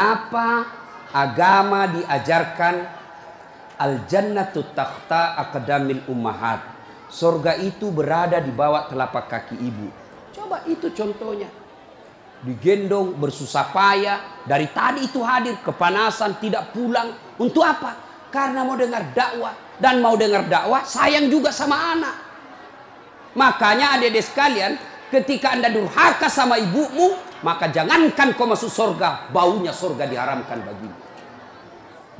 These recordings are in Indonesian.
kenapa agama diajarkan al-jannatu takhta akadamil ummahat. Surga itu berada di bawah telapak kaki ibu. Coba itu contohnya. Digendong bersusah payah. Dari tadi itu hadir kepanasan tidak pulang. Untuk apa? Karena mau dengar dakwah. Dan mau dengar dakwah sayang juga sama anak. Makanya adik-adik sekalian ketika anda durhaka sama ibumu. Maka jangankan kau masuk surga. Baunya surga diharamkan bagimu.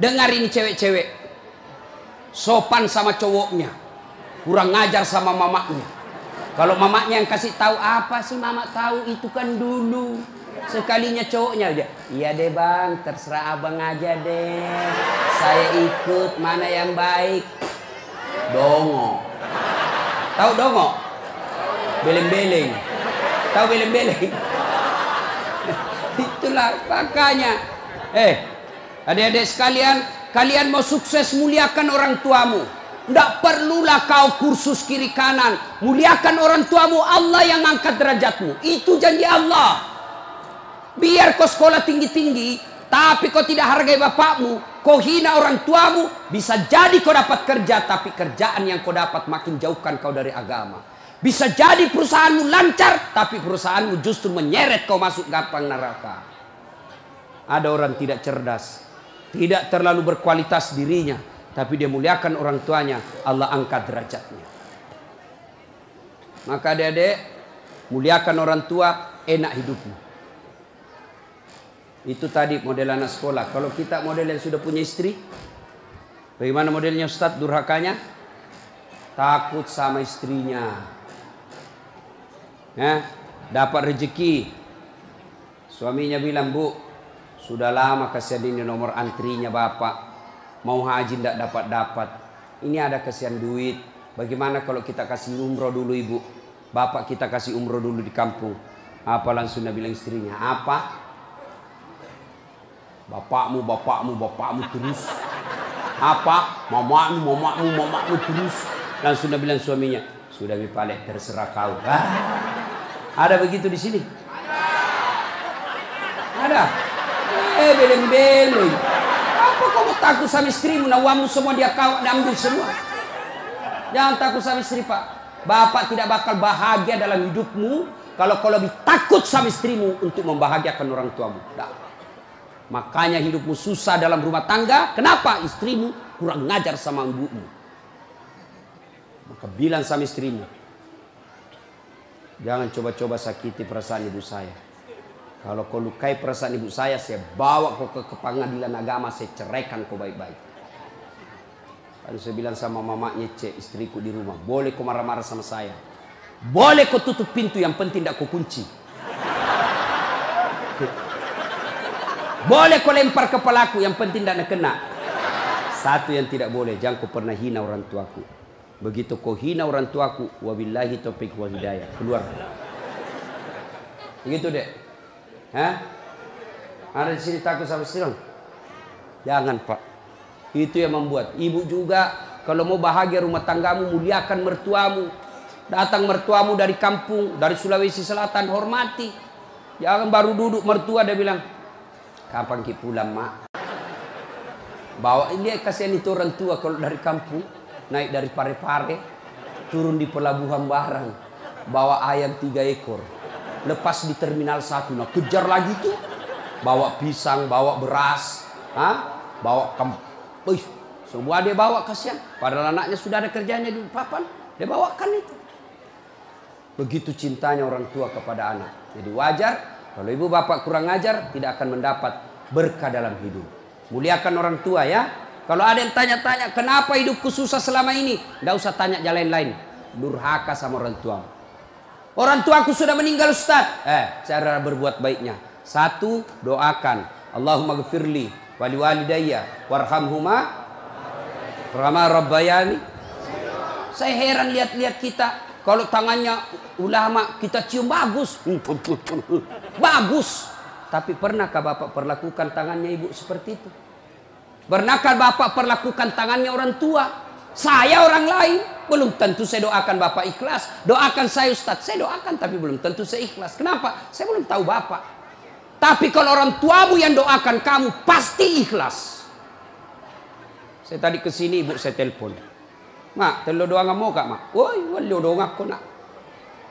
Dengar ini cewek-cewek. Sopan sama cowoknya kurang ngajar sama mamanya. Kalau mamanya yang kasih tahu apa sih mama tahu itu kan dulu. Sekalinya cowoknya aja. Iya deh bang, terserah abang aja deh. Saya ikut mana yang baik. Dongo. Tahu dongo? Beleng-beleng. Tahu beleng-beleng? Itulah makanya. Eh, adik-adik sekalian, kalian mau sukses muliakan orang tuamu. Tidak perlulah kau kursus kiri kanan. Muliakan orang tuamu. Allah yang angkat derajatmu. Itu janji Allah. Biar kau sekolah tinggi-tinggi. Tapi kau tidak hargai bapakmu. Kau hina orang tuamu. Bisa jadi kau dapat kerja. Tapi kerjaan yang kau dapat makin jauhkan kau dari agama. Bisa jadi perusahaanmu lancar. Tapi perusahaanmu justru menyeret kau masuk gampang neraka. Ada orang tidak cerdas. Tidak terlalu berkualitas dirinya tapi dia muliakan orang tuanya, Allah angkat derajatnya. Maka adik-adik, muliakan orang tua, enak hidupmu. Itu tadi model anak sekolah. Kalau kita model yang sudah punya istri, bagaimana modelnya Ustadz durhakanya? Takut sama istrinya. Ya, dapat rezeki. Suaminya bilang, Bu, sudah lama kasihan ini nomor antrinya Bapak Mau haji tidak dapat-dapat. Ini ada kesian duit. Bagaimana kalau kita kasih umroh dulu ibu? Bapak kita kasih umroh dulu di kampung. Apa langsung Nabi bilang istrinya? Apa? Bapakmu, bapakmu, bapakmu terus. Apa? Mamamu, mamamu, mamamu terus. Langsung Nabi bilang suaminya. Sudah mipalek terserah kau. Ah. Ada begitu di sini? Ada. Eh, beleng-beleng kamu takut sama istrimu, nawamu semua dia kau ambil semua. Jangan takut sama istri pak. Bapak tidak bakal bahagia dalam hidupmu kalau kau lebih takut sama istrimu untuk membahagiakan orang tuamu. Nah. Makanya hidupmu susah dalam rumah tangga. Kenapa? Istrimu kurang ngajar sama ibumu. Maka bilang sama istrimu. Jangan coba-coba sakiti perasaan ibu saya. Kalau kau lukai perasaan ibu saya, saya bawa kau ke, pengadilan agama, saya ceraikan kau baik-baik. Lalu saya bilang sama mamanya, cek istriku di rumah, boleh kau marah-marah sama saya. Boleh kau tutup pintu, yang penting tidak kau kunci. Boleh kau lempar kepalaku, yang penting tidak kena. Satu yang tidak boleh, jangan kau pernah hina orang tuaku. Begitu kau hina orang tuaku, wabillahi taufiq wa hidayah. Keluar. Begitu deh. Hah? Ada di sini takut sama istri Jangan pak. Itu yang membuat. Ibu juga kalau mau bahagia rumah tanggamu muliakan mertuamu. Datang mertuamu dari kampung, dari Sulawesi Selatan, hormati. Jangan baru duduk mertua dia bilang, kapan ki pulang mak? Bawa ini kasihan itu orang tua kalau dari kampung naik dari Pare-Pare turun di pelabuhan barang bawa ayam tiga ekor lepas di terminal satu. Nah kejar lagi tuh. Bawa pisang bawa beras ha? bawa kem Uih, semua dia bawa kasihan. Padahal anaknya sudah ada kerjanya di papan. Dia bawakan itu. Begitu cintanya orang tua kepada anak. Jadi wajar kalau ibu bapak kurang ajar tidak akan mendapat berkah dalam hidup. Muliakan orang tua ya. Kalau ada yang tanya-tanya kenapa hidupku susah selama ini? Tidak usah tanya jalan lain. Durhaka sama orang tua Orang tuaku sudah meninggal Ustaz. Eh, cara berbuat baiknya. Satu, doakan. Allahumma gfirli wali walidayya warhamhuma Rama rabbayani. Saya heran lihat-lihat kita. Kalau tangannya ulama kita cium bagus. Bagus. Tapi pernahkah Bapak perlakukan tangannya ibu seperti itu? Pernahkah Bapak perlakukan tangannya orang tua? Saya orang lain. Belum tentu saya doakan Bapak ikhlas. Doakan saya Ustadz. Saya doakan tapi belum tentu saya ikhlas. Kenapa? Saya belum tahu Bapak. Tapi kalau orang tuamu yang doakan kamu pasti ikhlas. Saya tadi ke sini ibu saya telepon. Mak, telo doa mau kak mak. Woi, wali doa aku nak.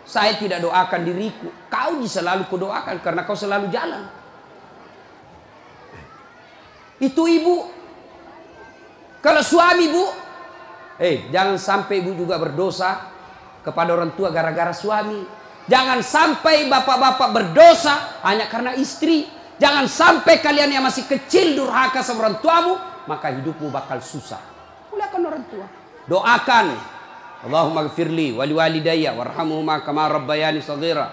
Saya tidak doakan diriku. Kau selalu kudoakan karena kau selalu jalan. Itu ibu. Kalau suami bu, eh jangan sampai ibu juga berdosa kepada orang tua gara-gara suami. Jangan sampai bapak-bapak berdosa hanya karena istri. Jangan sampai kalian yang masih kecil durhaka sama orang tuamu, maka hidupmu bakal susah. Muliakan orang tua. Doakan. Allahumma gfirli wali walidayya warhamhuma kama rabbayani saghira.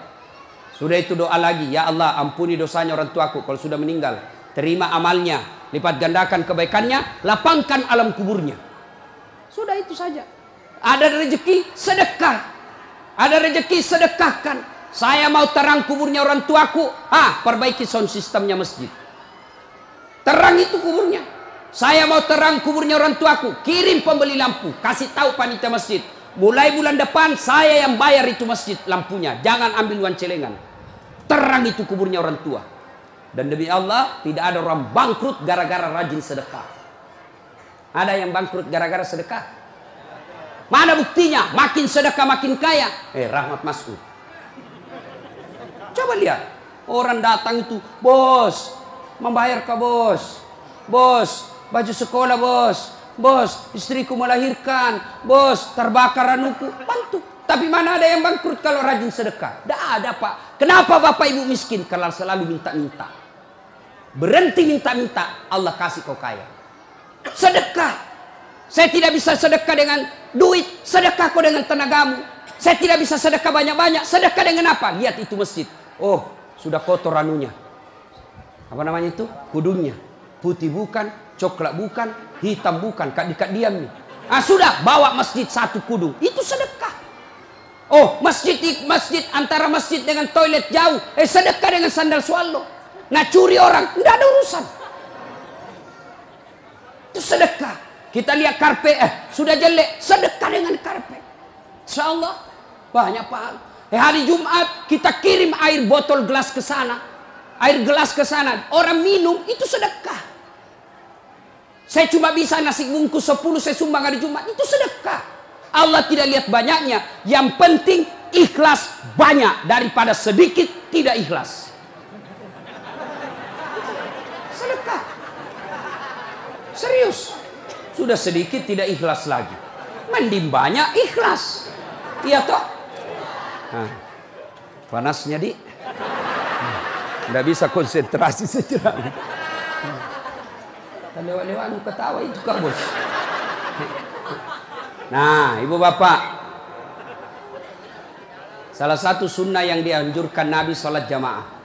Sudah itu doa lagi, ya Allah ampuni dosanya orang tuaku kalau sudah meninggal. Terima amalnya, lipat gandakan kebaikannya, lapangkan alam kuburnya. Sudah itu saja. Ada rezeki, sedekah. Ada rezeki sedekahkan. Saya mau terang kuburnya orang tuaku. Ah, perbaiki sound sistemnya masjid. Terang itu kuburnya. Saya mau terang kuburnya orang tuaku. Kirim pembeli lampu. Kasih tahu panitia masjid. Mulai bulan depan saya yang bayar itu masjid lampunya. Jangan ambil uang celengan. Terang itu kuburnya orang tua. Dan demi Allah tidak ada orang bangkrut gara-gara rajin sedekah. Ada yang bangkrut gara-gara sedekah? Mana buktinya? Makin sedekah makin kaya. Eh, Rahmat Masud. Coba lihat. Orang datang itu, bos, membayar ke bos. Bos, baju sekolah bos. Bos, istriku melahirkan. Bos, terbakar anuku. Bantu. Tapi mana ada yang bangkrut kalau rajin sedekah? Tidak ada pak. Kenapa bapak ibu miskin? Kalau selalu minta-minta. Berhenti minta-minta, Allah kasih kau kaya. Sedekah. Saya tidak bisa sedekah dengan duit, sedekah kau dengan tenagamu. Saya tidak bisa sedekah banyak-banyak, sedekah dengan apa? Lihat itu masjid. Oh, sudah kotor anunya. Apa namanya itu? Kudungnya. Putih bukan, coklat bukan, hitam bukan, kak diam nih. Ah sudah, bawa masjid satu kudung. Itu sedekah. Oh, masjid masjid antara masjid dengan toilet jauh. Eh sedekah dengan sandal swallow. Nah curi orang, tidak ada urusan. Itu sedekah. Kita lihat karpet, eh sudah jelek, sedekah dengan karpet. Insya Allah banyak pahala. Eh, hari Jumat kita kirim air botol gelas ke sana. Air gelas ke sana. Orang minum itu sedekah. Saya cuma bisa nasi bungkus 10 saya sumbang hari Jumat. Itu sedekah. Allah tidak lihat banyaknya. Yang penting ikhlas banyak daripada sedikit tidak ikhlas. Sedekah. Serius. Sudah sedikit tidak ikhlas lagi. Mending banyak ikhlas. Iya toh? Nah, panasnya di. Tidak bisa konsentrasi. Kan lewat-lewat ketawa itu kak bos. Nah, ibu bapak. Salah satu sunnah yang dianjurkan Nabi sholat jamaah.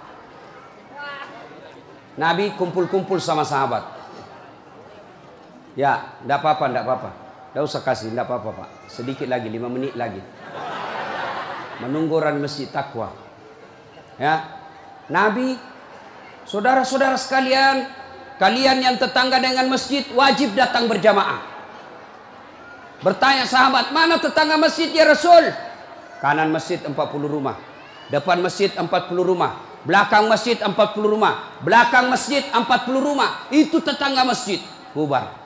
Nabi kumpul-kumpul sama sahabat. Ya, tidak apa-apa, tidak apa-apa. Tidak usah kasih, tidak apa-apa Pak. Sedikit lagi, lima menit lagi. Menunggu orang masjid takwa. Ya, Nabi, saudara-saudara sekalian, kalian yang tetangga dengan masjid wajib datang berjamaah. Bertanya sahabat, mana tetangga masjid ya Rasul? Kanan masjid 40 rumah. Depan masjid 40 rumah. Belakang masjid 40 rumah. Belakang masjid 40 rumah. Itu tetangga masjid. Bubar.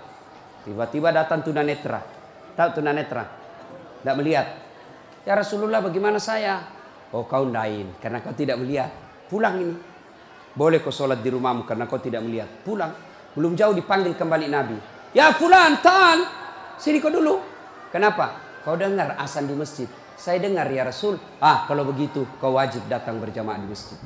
Tiba-tiba datang tunanetra. Tahu tunanetra? Tidak melihat. Ya Rasulullah bagaimana saya? Oh kau lain karena kau tidak melihat. Pulang ini. Boleh kau sholat di rumahmu karena kau tidak melihat. Pulang. Belum jauh dipanggil kembali Nabi. Ya fulan, tan. Sini kau dulu. Kenapa? Kau dengar asan di masjid. Saya dengar ya Rasul. Ah kalau begitu kau wajib datang berjamaah di masjid.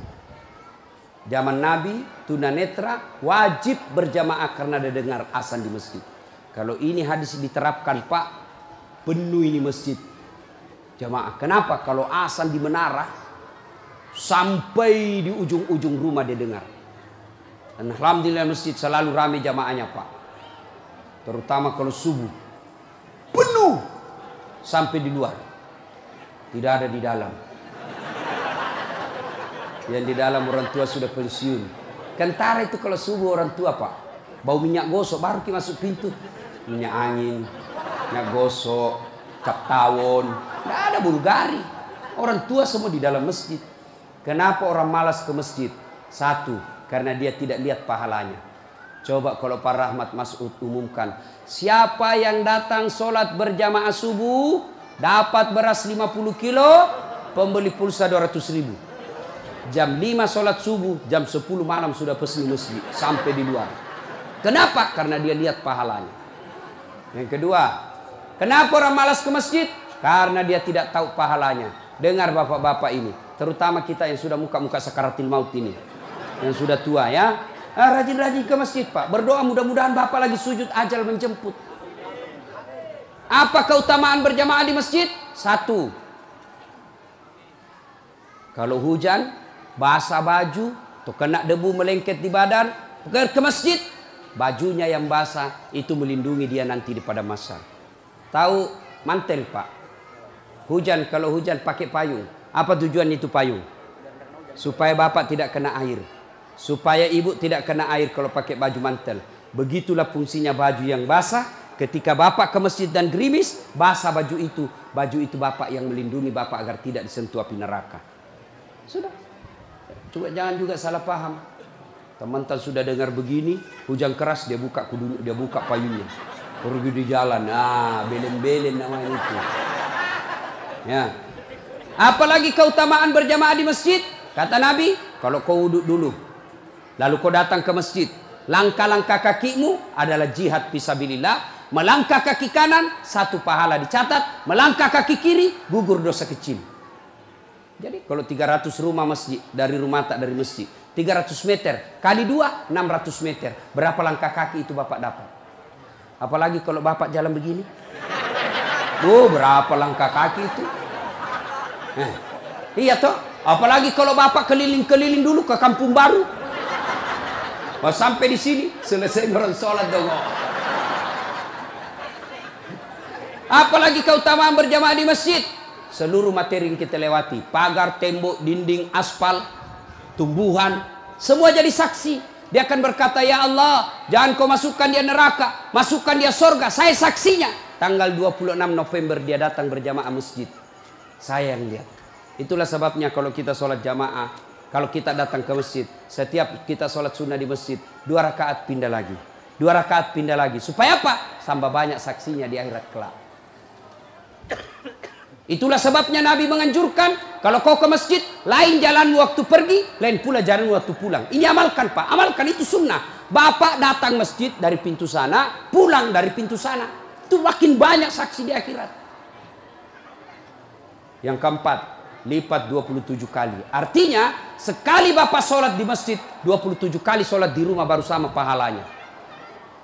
Zaman Nabi, tunanetra wajib berjamaah karena dia dengar asan di masjid. Kalau ini hadis diterapkan Pak, penuh ini masjid jamaah. Kenapa? Kalau asal di menara sampai di ujung-ujung rumah dia dengar. Dan alhamdulillah masjid selalu ramai jamaahnya Pak. Terutama kalau subuh. Penuh sampai di luar. Tidak ada di dalam. Yang di dalam orang tua sudah pensiun. Kentara itu kalau subuh orang tua Pak. Bau minyak gosok baru kita masuk pintu minyak angin, minyak gosok, cap tawon. Tidak ada Bulgari. Orang tua semua di dalam masjid. Kenapa orang malas ke masjid? Satu, karena dia tidak lihat pahalanya. Coba kalau Pak Rahmat Masud umumkan. Siapa yang datang sholat berjamaah subuh, dapat beras 50 kilo, pembeli pulsa 200 ribu. Jam 5 sholat subuh, jam 10 malam sudah pesan masjid. Sampai di luar. Kenapa? Karena dia lihat pahalanya. Yang kedua, kenapa orang malas ke masjid? Karena dia tidak tahu pahalanya. Dengar bapak-bapak ini. Terutama kita yang sudah muka-muka sakaratil maut ini. Yang sudah tua ya. Ah, rajin-rajin ke masjid pak. Berdoa mudah-mudahan bapak lagi sujud ajal menjemput. Apa keutamaan berjamaah di masjid? Satu. Kalau hujan, basah baju, atau kena debu melengket di badan, ke masjid, bajunya yang basah itu melindungi dia nanti di pada masa. Tahu mantel pak. Hujan kalau hujan pakai payung. Apa tujuan itu payung? Supaya bapak tidak kena air. Supaya ibu tidak kena air kalau pakai baju mantel. Begitulah fungsinya baju yang basah. Ketika bapak ke masjid dan gerimis, basah baju itu. Baju itu bapak yang melindungi bapak agar tidak disentuh api neraka. Sudah. Coba jangan juga salah paham. Teman-teman sudah dengar begini, hujan keras dia buka kudu, dia buka payungnya. Pergi di jalan, ah belen-belen namanya itu. Ya. Apalagi keutamaan berjamaah di masjid? Kata Nabi, kalau kau wudhu dulu, Lalu kau datang ke masjid. Langkah-langkah kakimu adalah jihad fisabilillah. Melangkah kaki kanan, satu pahala dicatat. Melangkah kaki kiri, gugur dosa kecil. Jadi kalau 300 rumah masjid, dari rumah tak dari masjid. 300 meter, kali dua, 600 meter. Berapa langkah kaki itu bapak dapat? Apalagi kalau bapak jalan begini. Oh, berapa langkah kaki itu? Eh, iya toh. Apalagi kalau bapak keliling-keliling dulu ke kampung baru. Pas sampai di sini selesai orang sholat dong. Apalagi keutamaan berjamaah di masjid. Seluruh materi yang kita lewati, pagar, tembok, dinding, aspal, tumbuhan, semua jadi saksi. Dia akan berkata, "Ya Allah, jangan kau masukkan dia neraka, masukkan dia sorga." Saya saksinya. Tanggal 26 November dia datang berjamaah masjid. Saya yang lihat. Itulah sebabnya kalau kita sholat jamaah, kalau kita datang ke masjid, setiap kita sholat sunnah di masjid, dua rakaat pindah lagi. Dua rakaat pindah lagi. Supaya apa? Tambah banyak saksinya di akhirat kelak. Itulah sebabnya Nabi menganjurkan kalau kau ke masjid, lain jalan waktu pergi, lain pula jalan waktu pulang. Ini amalkan Pak, amalkan itu sunnah. Bapak datang masjid dari pintu sana, pulang dari pintu sana. Itu makin banyak saksi di akhirat. Yang keempat, lipat 27 kali. Artinya sekali Bapak sholat di masjid 27 kali sholat di rumah baru sama pahalanya.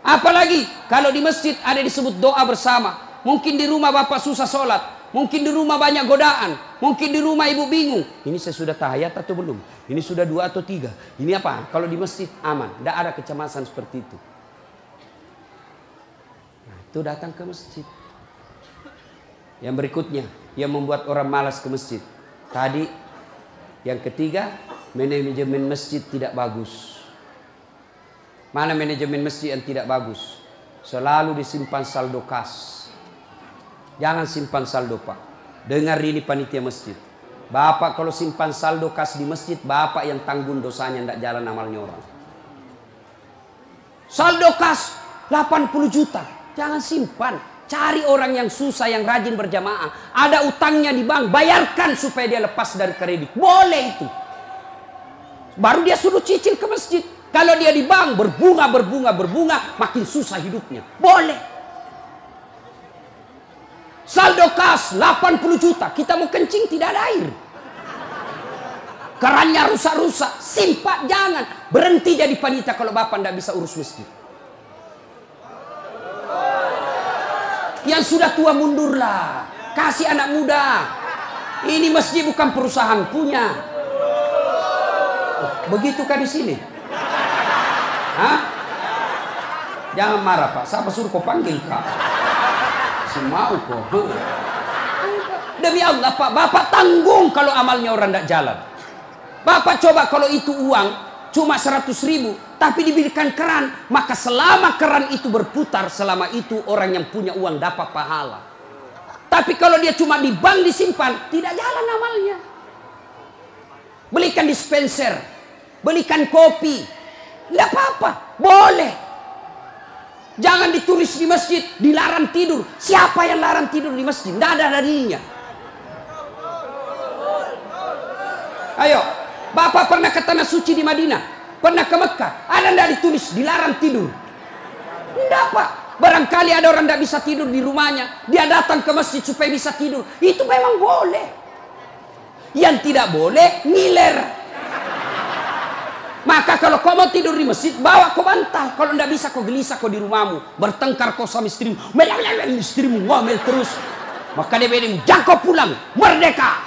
Apalagi kalau di masjid ada disebut doa bersama. Mungkin di rumah Bapak susah sholat. Mungkin di rumah banyak godaan. Mungkin di rumah ibu bingung. Ini saya sudah tahayat atau belum? Ini sudah dua atau tiga. Ini apa? Kalau di masjid aman. Tidak ada kecemasan seperti itu. Nah, itu datang ke masjid. Yang berikutnya, yang membuat orang malas ke masjid. Tadi yang ketiga, manajemen masjid tidak bagus. Mana manajemen masjid yang tidak bagus? Selalu disimpan saldo kas. Jangan simpan saldo pak. Dengar ini panitia masjid. Bapak kalau simpan saldo kas di masjid, bapak yang tanggung dosanya tidak jalan amalnya orang. Saldo kas 80 juta. Jangan simpan. Cari orang yang susah, yang rajin berjamaah. Ada utangnya di bank, bayarkan supaya dia lepas dari kredit. Boleh itu. Baru dia suruh cicil ke masjid. Kalau dia di bank berbunga, berbunga, berbunga, makin susah hidupnya. Boleh. Saldo kas 80 juta. Kita mau kencing tidak ada air. Kerannya rusak-rusak. Simpak jangan. Berhenti jadi panitia kalau bapak tidak bisa urus masjid. Yang sudah tua mundurlah. Kasih anak muda. Ini masjid bukan perusahaan punya. Begitukah di sini? Hah? Jangan marah pak. Siapa suruh kau panggil kak? Semau kok. Demi Allah pak. Bapak tanggung kalau amalnya orang tidak jalan. Bapak coba kalau itu uang cuma 100 ribu tapi diberikan keran, maka selama keran itu berputar, selama itu orang yang punya uang dapat pahala. Tapi kalau dia cuma di bank disimpan, tidak jalan amalnya. Belikan dispenser, Belikan kopi. Tidak apa-apa. Boleh. Jangan ditulis di masjid. Dilarang tidur. Siapa yang larang tidur di masjid? Tidak ada dalilnya. Ayo. Bapak pernah ke tanah suci di Madinah. Pernah ke Mekah. Ada tidak ditulis dilarang tidur? Tidak pak. Barangkali ada orang tidak bisa tidur di rumahnya. Dia datang ke masjid supaya bisa tidur. Itu memang boleh. Yang tidak boleh ngiler. Maka kalau kau mau tidur di masjid, bawa kau bantal. Kalau tidak bisa kau gelisah kau di rumahmu. Bertengkar kau sama istrimu. Melawan istrimu ngomel terus. Maka dia bilang, jangan kau pulang. Merdeka.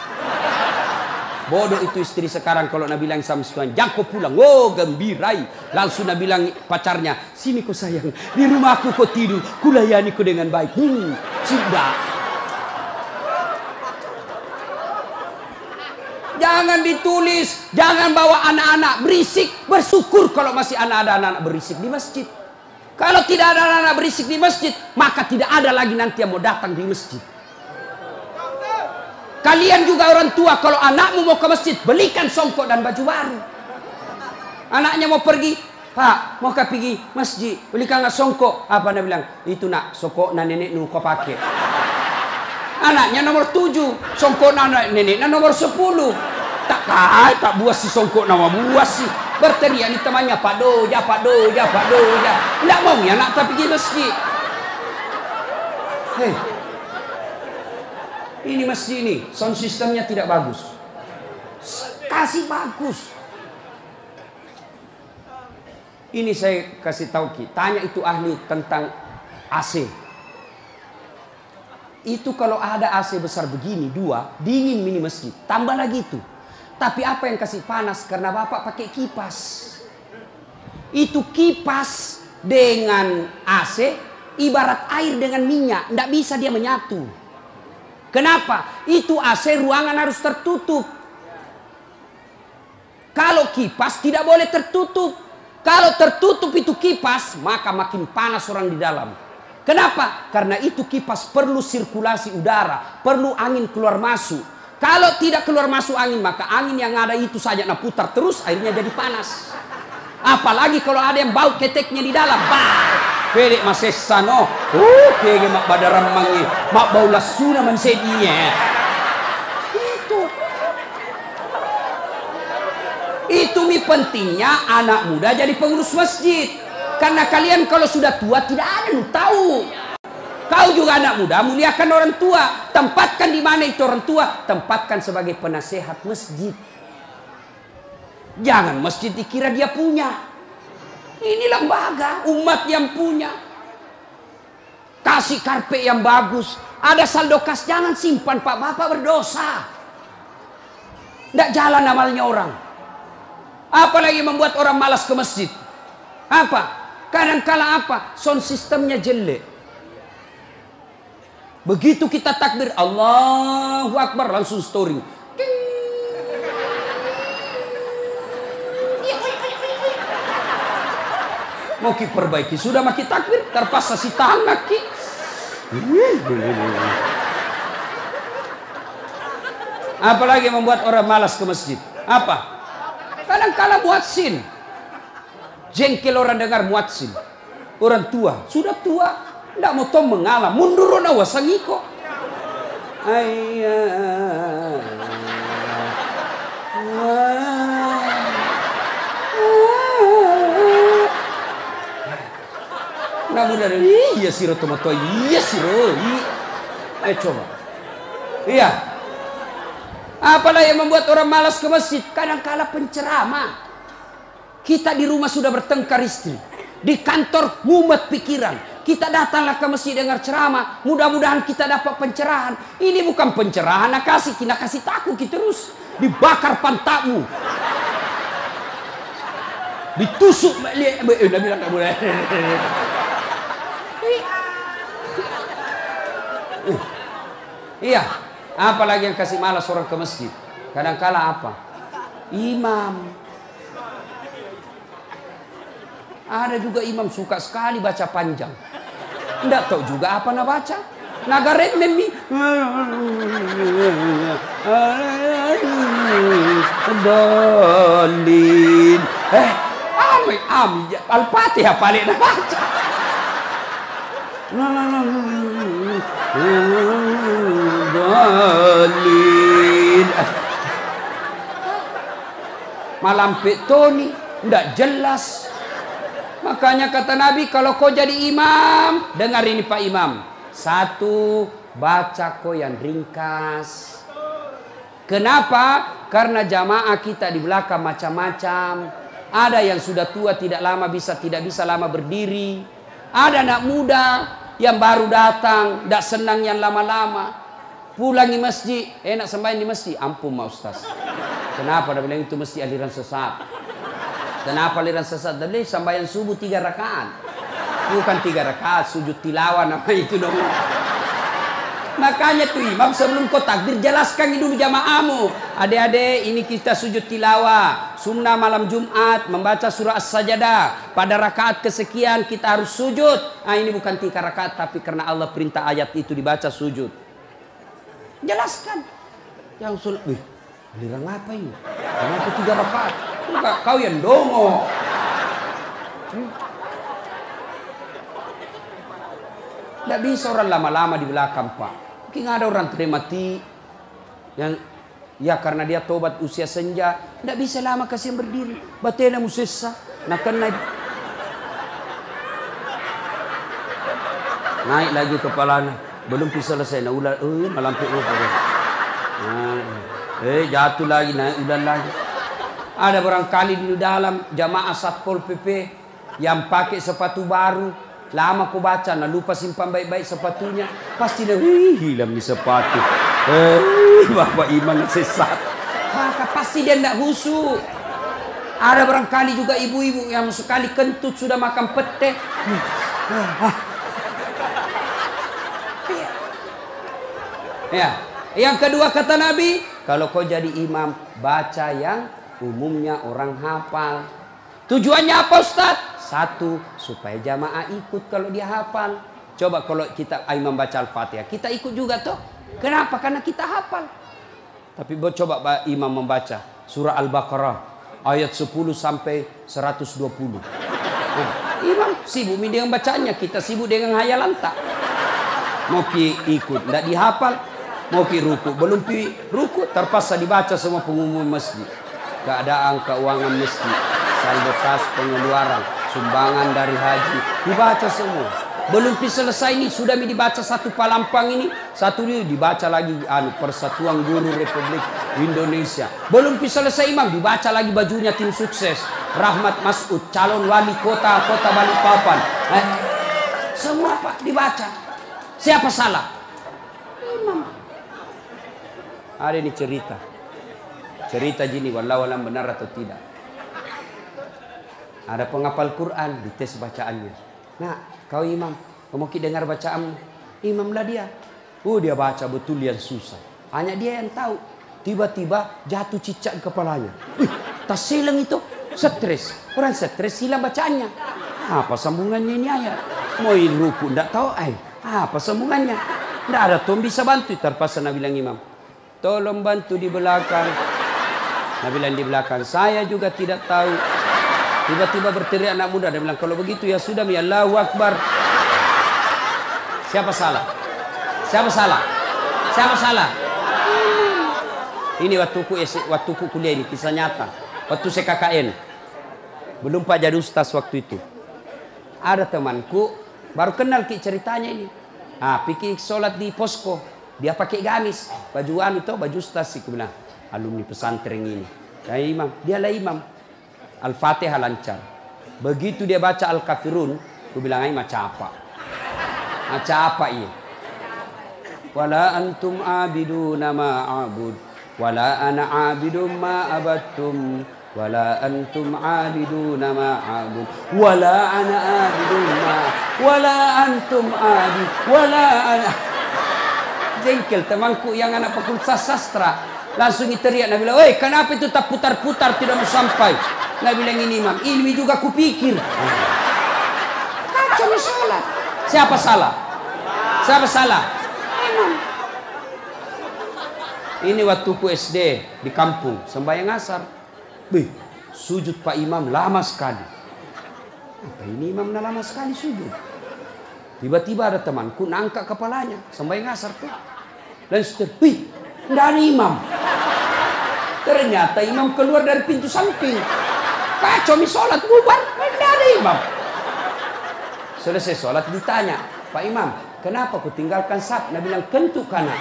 Bodoh itu istri sekarang kalau Nabi bilang sama Tuhan, jangan kau pulang. Oh gembirai. Langsung Nabi bilang pacarnya, sini kau sayang. Di rumahku kau tidur. Kulayani kau dengan baik. Hmm, sudah. Jangan ditulis, jangan bawa anak-anak berisik. Bersyukur kalau masih ada anak-anak berisik di masjid. Kalau tidak ada anak-anak berisik di masjid, maka tidak ada lagi nanti yang mau datang di masjid. Kalian juga orang tua kalau anakmu mau ke masjid belikan songkok dan baju baru. Anaknya mau pergi, Pak, mau ke pergi masjid, belikan songkok? Apa dia bilang? Itu nak songkok na nenek nu kau pakai. Anaknya nomor tujuh, songkok na nenek na nomor sepuluh. Tak kai, tak buas si songkok nama buas sih. Berteriak ni temannya Pak Doja, Pak Doja, Pak Doja. Tidak mau ya nak pergi masjid. Hei, ini masjid ini sound systemnya tidak bagus. Kasih bagus. Ini saya kasih tahu Ki, tanya itu ahli tentang AC. Itu kalau ada AC besar begini dua, dingin mini masjid, tambah lagi itu. Tapi apa yang kasih panas karena Bapak pakai kipas. Itu kipas dengan AC ibarat air dengan minyak, tidak bisa dia menyatu. Kenapa? Itu AC ruangan harus tertutup. Kalau kipas tidak boleh tertutup. Kalau tertutup itu kipas, maka makin panas orang di dalam. Kenapa? Karena itu kipas perlu sirkulasi udara, perlu angin keluar masuk. Kalau tidak keluar masuk angin, maka angin yang ada itu saja nah putar terus, akhirnya jadi panas. Apalagi kalau ada yang bau keteknya di dalam. Bah! Pwede masesano. Oh, kaya mak badaramang mak baulas suna man sedinya. Itu. Itu mi pentingnya anak muda jadi pengurus masjid. Karena kalian kalau sudah tua tidak ada yang tahu. Kau juga anak muda, muliakan orang tua. Tempatkan di mana itu orang tua, tempatkan sebagai penasehat masjid. Jangan masjid dikira dia punya. Ini lembaga umat yang punya. Kasih karpet yang bagus. Ada saldo kas jangan simpan Pak Bapak berdosa. Tidak jalan amalnya orang. Apalagi membuat orang malas ke masjid. Apa? Kadang-kala apa? Sound sistemnya jelek. Begitu kita takbir Allahu Akbar langsung story. Mau ki perbaiki. Sudah maki takbir. Terpaksa si tangan ki. Apalagi membuat orang malas ke masjid. Apa? Kadang kala buat sin. Jengkel orang dengar muatsin. Orang tua. Sudah tua. Tidak mau tahu mengalah. Mundur na wasangiko. Ayah. Namun dari iya siro tomato iya siro. Eh coba. Iya. Apalah yang membuat orang malas ke masjid? Kadang kala penceramah. Kita di rumah sudah bertengkar istri. Di kantor mumet pikiran. Kita datanglah ke masjid dengar ceramah. Mudah-mudahan kita dapat pencerahan. Ini bukan pencerahan. Nak kasih, kita kasih takut kita terus. Dibakar pantatmu. Ditusuk. Eh, Nabi bilang tak boleh. Iya. Apalagi yang kasih malas orang ke masjid. Kadangkala apa? Imam. Ada juga imam suka sekali baca panjang. Tidak tahu juga apa nak baca. Nagaret memi. Dolin. Eh, ami ami Al-Fatihah paling nak baca. Dolin. Malam petoni, tidak jelas. Makanya kata Nabi, kalau kau jadi imam, dengar ini Pak Imam. Satu, baca kau yang ringkas. Kenapa? Karena jamaah kita di belakang macam-macam. Ada yang sudah tua tidak lama bisa tidak bisa lama berdiri. Ada anak muda yang baru datang, tidak senang yang lama-lama. Pulang di masjid, enak sembahyang di masjid. Ampun ma Ustaz. Kenapa dia bilang itu mesti aliran sesat? Kenapa aliran sesat? Dia bilang sembahyang subuh tiga rakaat. Bukan tiga rakaat, sujud tilawah nama itu dong. Makanya tuh imam sebelum kau takbir jelaskan dulu jamaahmu. Adik-adik ini kita sujud tilawah. Sunnah malam Jumat membaca surah As-Sajadah. Pada rakaat kesekian kita harus sujud. Nah ini bukan tiga rakaat tapi karena Allah perintah ayat itu dibaca sujud. Jelaskan. Yang sulit. Aliran apa ini? Kenapa tiga rakaat? Kau yang dongo. Hmm. Bisa orang lama-lama di belakang pak. Mungkin ada orang terima mati yang ya karena dia tobat usia senja, tidak bisa lama kasih berdiri. Batena musessa, nak naik naik lagi kepalanya belum bisa selesai nah ular oh malam tu nah, eh jatuh lagi naik ular lagi ada barangkali di dalam jamaah satpol pp yang pakai sepatu baru Lama aku baca, nah lupa simpan baik-baik sepatunya. Pasti dia, wih hilang di sepatu. Eh, bapak iman sesat. Maka pasti dia tidak husu. Ada barangkali juga ibu-ibu yang sekali kentut sudah makan pete. Ya, yang kedua kata Nabi, kalau kau jadi imam, baca yang umumnya orang hafal. Tujuannya apa Ustaz? Satu, supaya jamaah ikut kalau dia hafal. Coba kalau kita imam baca Al-Fatihah, kita ikut juga toh. Kenapa? Karena kita hafal. Tapi coba imam membaca surah Al-Baqarah ayat 10 sampai 120. Nah, imam sibuk dengan bacanya, kita sibuk dengan hayalan tak. Mau ikut, tidak dihafal, mau ki ruku, belum pi ruku, terpaksa dibaca semua pengumuman masjid. Keadaan keuangan masjid, saldo kas pengeluaran, sumbangan dari haji. Dibaca semua. Belum selesai ini sudah dibaca satu palampang ini. Satu ini dibaca lagi anu Persatuan Guru Republik Indonesia. Belum selesai imam dibaca lagi bajunya tim sukses. Rahmat Masud calon wali kota kota Balikpapan. Eh, semua pak dibaca. Siapa salah? Imam ada ini cerita cerita gini walau alam benar atau tidak ada penghafal Quran, dites bacaannya. Nah, kau imam, kamu kita dengar bacaan imamlah dia. Oh, dia baca betul yang susah. Hanya dia yang tahu. Tiba-tiba jatuh cicak di kepalanya. Wih, tas silang itu. Stres. Orang stres hilang bacaannya. Apa sambungannya ini ayat? Mau ruku, tidak tahu. Eh, apa sambungannya? Tidak ada tuh bisa bantu. Terpaksa Nabi bilang imam. Tolong bantu di belakang. Nabi bilang di belakang. Saya juga tidak tahu. Tiba-tiba berteriak anak muda. Dia bilang, kalau begitu ya sudah, ya Allahu Akbar. Siapa salah? Siapa salah? Siapa salah? Ini waktu ku, waktu ku kuliah ini, kisah nyata. Waktu saya KKN. Belum Pak jadi ustaz waktu itu. Ada temanku, baru kenal ki ceritanya ini. Ah, pikir sholat di posko. Dia pakai gamis. Baju anu itu, baju ustaz sih. bilang, alumni pesantren ini. Dan imam, dia lah imam. Al-Fatihah lancar. Begitu dia baca Al-Kafirun, aku bilang aja macam apa? Macam apa ini? Wala antum abiduna ma abud wala ana abidum ma abattum wala antum abiduna ma abud wala ana abidum ma wala antum abid wala ana jengkel temanku yang anak fakultas sastra langsung teriak Nabi bilang, "Oi, kenapa itu tak putar-putar tidak mau sampai?" Nggak bilang ini imam. Ilmi juga kupikir. Kacau sholat. Siapa salah? Siapa salah? imam. Ini waktuku SD di kampung, sembahyang asar. Bih, sujud Pak Imam lama sekali. Apa ini imam lama sekali sujud? Tiba-tiba ada temanku nangka kepalanya, sembahyang asar tuh. Dan seter, bih, tidak ada imam. Ternyata imam keluar dari pintu samping. Kacau mi sholat bubar, tidak ada imam. Selesai sholat ditanya, Pak Imam, kenapa kau tinggalkan sab? Nabi bilang, kentut kanan.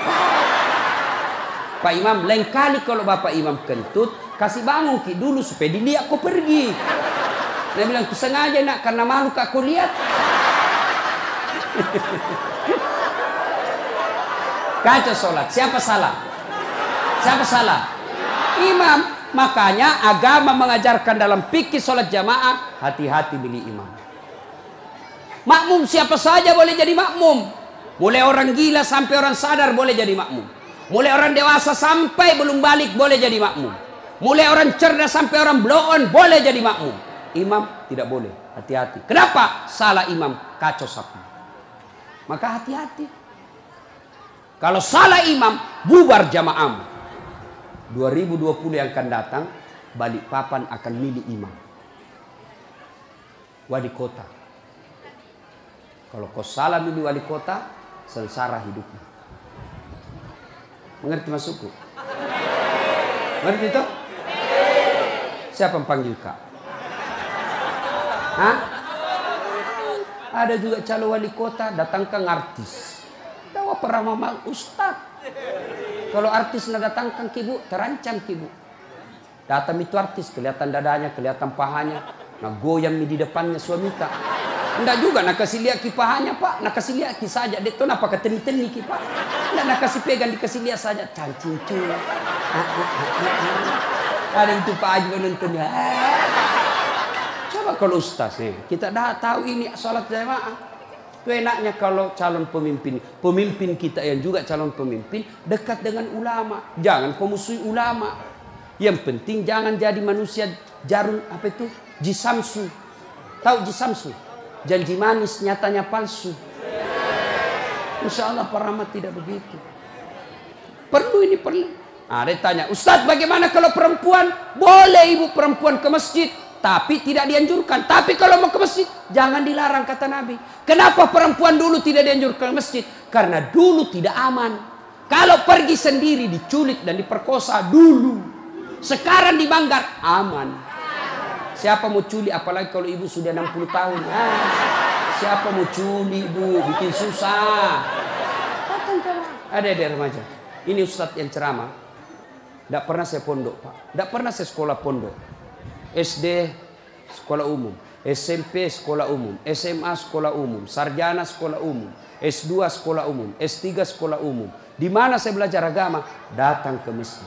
Pak Imam, lain kali kalau Bapak Imam kentut, kasih bangun ki dulu supaya dilihat kau pergi. Nabi bilang, tu sengaja nak karena malu kau lihat. Kacau sholat, siapa salah? Siapa salah? Imam. Makanya agama mengajarkan dalam pikir sholat jamaah, hati-hati milih imam. Makmum siapa saja boleh jadi makmum. Mulai orang gila sampai orang sadar boleh jadi makmum. Mulai orang dewasa sampai belum balik boleh jadi makmum. Mulai orang cerdas sampai orang blow on boleh jadi makmum. Imam tidak boleh. Hati-hati. Kenapa? Salah imam kacau sapi. Maka hati-hati. Kalau salah imam bubar jamaah. 2020 yang akan datang balik papan akan milih imam. Wali kota. Kalau kau salah milih wali kota, sengsara hidupnya. Mengerti masukku? Mengerti itu? Siapa yang panggil kak? Hah? Ada juga calon wali kota datangkan artis. Tahu pernah mama ustad. Kalau artis nak datangkan kibu, terancam kibu. Datang itu artis, kelihatan dadanya, kelihatan pahanya. Nah goyang di depannya suami tak. Enggak juga nak kasih lihat kipahanya pak, nak kasih lihat kisah saja. Dia tu apa keteni teni kipa. Enggak nak kasih pegang dikasih lihat saja. Cancing cu. Ada itu pak Haji menonton ya. Coba kalau ustaz kita dah tahu ini sholat jamaah. Itu enaknya kalau calon pemimpin, pemimpin kita yang juga calon pemimpin dekat dengan ulama. Jangan pemusuhi ulama. Yang penting jangan jadi manusia jarum apa itu jisamsu. Tahu jisamsu? Janji manis nyatanya palsu. Insya Allah para tidak begitu. Perlu ini perlu. Nah, tanya, Ustadz bagaimana kalau perempuan? Boleh ibu perempuan ke masjid. Tapi tidak dianjurkan. Tapi kalau mau ke masjid, jangan dilarang kata Nabi. Kenapa perempuan dulu tidak dianjurkan masjid? Karena dulu tidak aman. Kalau pergi sendiri diculik dan diperkosa dulu. Sekarang di Banggar aman. Siapa mau culik apalagi kalau ibu sudah 60 tahun. Ah, siapa mau culik ibu bikin susah. Ada di remaja. Ini ustadz yang ceramah. Tidak pernah saya pondok pak. Tidak pernah saya sekolah pondok. SD sekolah umum. SMP sekolah umum. SMA sekolah umum. Sarjana sekolah umum. S2 sekolah umum. S3 sekolah umum. Di mana saya belajar agama? Datang ke masjid.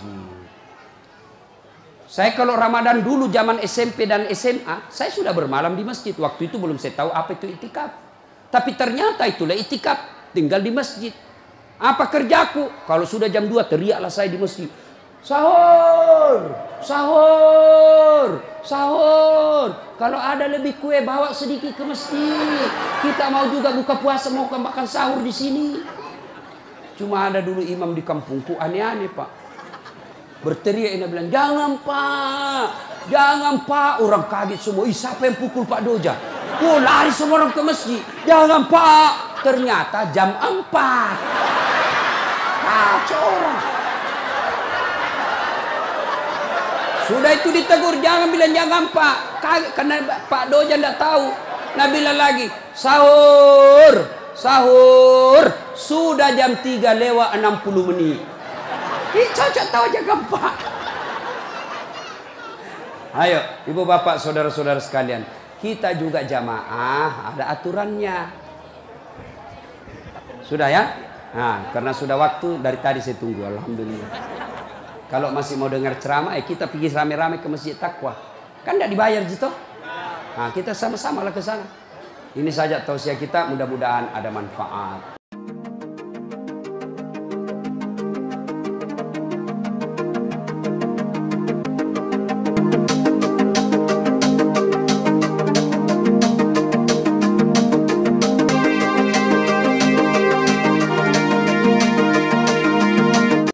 Saya kalau Ramadan dulu zaman SMP dan SMA, saya sudah bermalam di masjid. Waktu itu belum saya tahu apa itu itikaf. Tapi ternyata itulah itikaf, tinggal di masjid. Apa kerjaku? Kalau sudah jam 2 teriaklah saya di masjid. Sahur, sahur, sahur. Kalau ada lebih kue bawa sedikit ke masjid. Kita mau juga buka puasa mau makan sahur di sini. Cuma ada dulu imam di kampungku aneh-aneh pak. Berteriak ini bilang, jangan pak, jangan pak. Orang kaget semua, Ih, siapa yang pukul Pak Doja? Oh lari semua orang ke masjid. Jangan pak. Ternyata jam 4. Kacau orang. Sudah itu ditegur, jangan bilang jangan pak. Karena Pak Doja tidak tahu. Nah bilang lagi, sahur, sahur. Sudah jam 3 lewat 60 menit. Ini cocok tahu aja gampang. Ayo, ibu bapak, saudara-saudara sekalian. Kita juga jamaah, ada aturannya. Sudah ya? Nah, karena sudah waktu, dari tadi saya tunggu, Alhamdulillah. Kalau masih mau dengar ceramah, eh kita pergi rame-rame ke Masjid Takwa. Kan tidak dibayar gitu. Nah, kita sama-sama lah ke sana. Ini saja tausiah kita, mudah-mudahan ada manfaat.